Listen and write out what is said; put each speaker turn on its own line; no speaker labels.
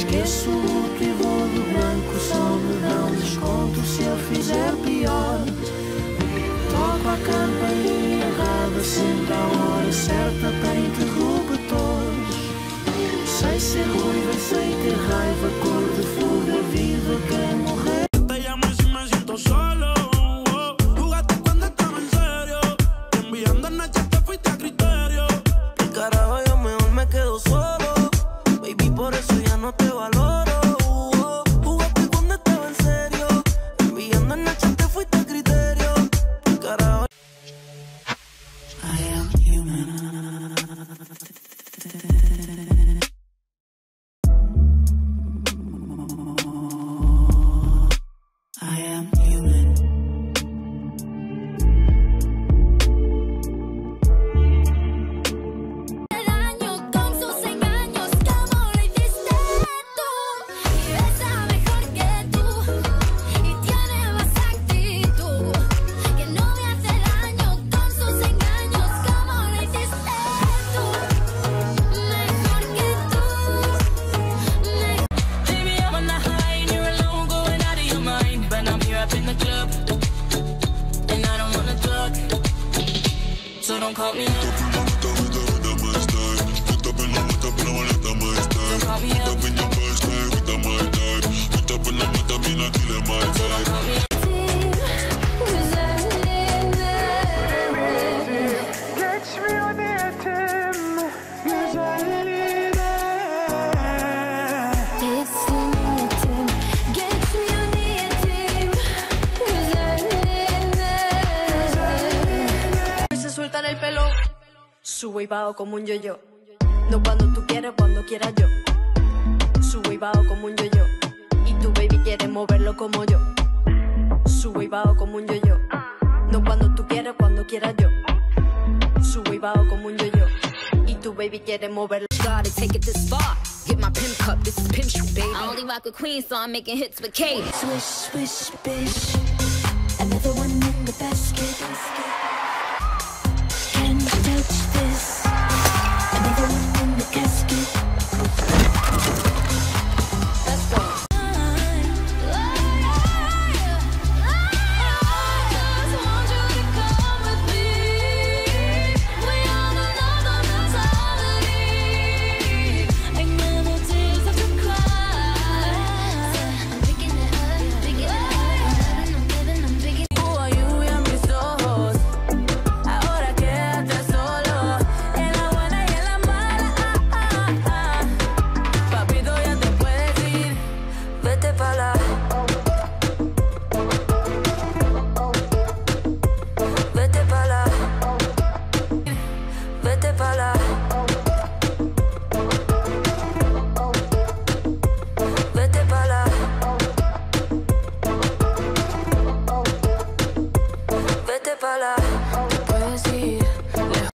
Esqueço o vou do branco Só me dão desconto se eu fizer pior. Toco a campainha errada Sempre à hora certa para interruptores. Sei ser ruiva, sei ter raiva Cor de flor da vida Quem morrer
na na So don't call me
subo y bajo como un yo-yo. No cuando tú quieres, cuando quieras yo. Subo y bajo como un yo-yo. Y tu baby quiere moverlo como yo. Subo y bajo como un yo-yo. No cuando tú quieres, cuando quieras yo. Subo y bajo como un yo-yo. Y tu baby quiere moverlo.
Gotta take it this far. Get my pimp cup, this is pimp street, baby. I only rock with queens, so I'm making hits with K.
Swish, swish, bish